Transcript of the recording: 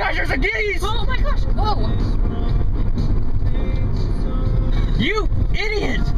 gosh, there's a geese! Oh my gosh! Oh! You idiot!